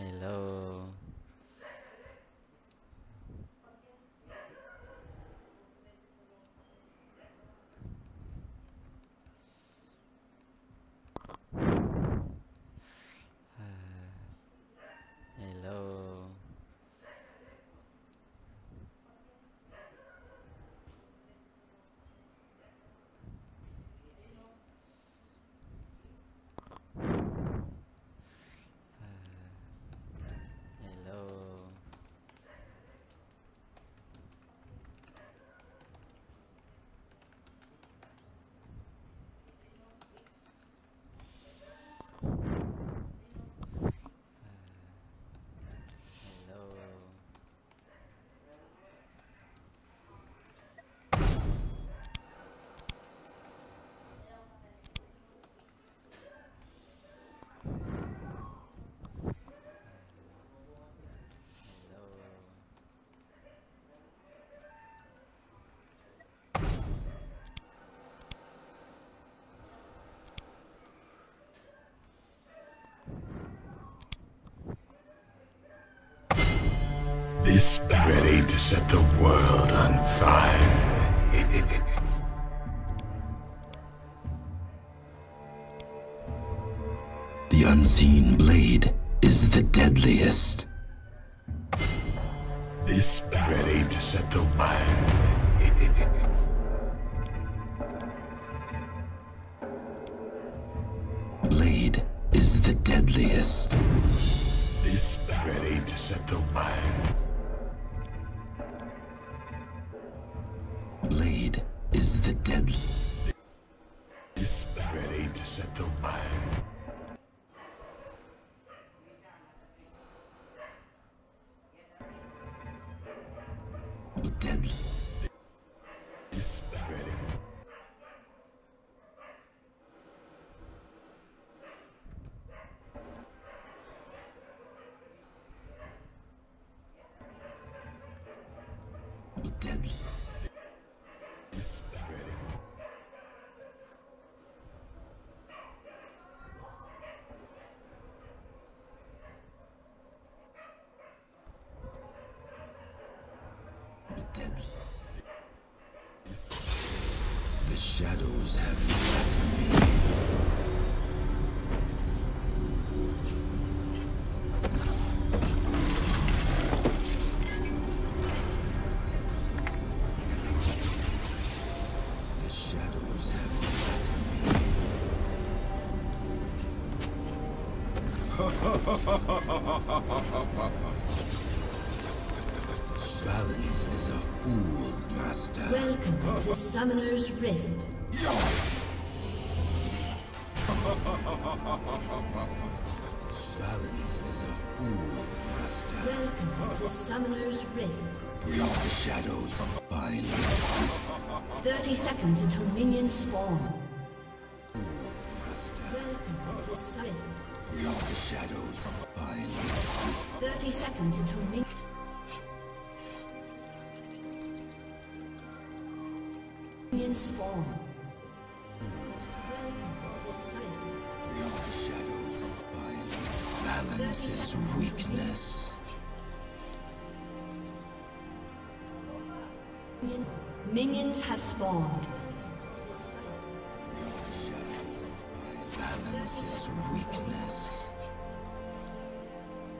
Hello. This ready to set the world on fire. the unseen blade is the deadliest. This ready to set the fire. Blade is the deadliest. This ready to set the fire. The. Deadly. The shadows have flattened me. The shadows have flattened me. Balance is a fool's master. Welcome to Summoner's Rift. Balance is a fool's master. Welcome to Summoner's Rift. Bring the shadows of bind 30 seconds until minions spawn. fool's master. Welcome to Summoner's Rift. Bring the shadows of bind 30 seconds until minions... Minions spawn. Balance is weakness. Minions have spawned. Balance is weakness.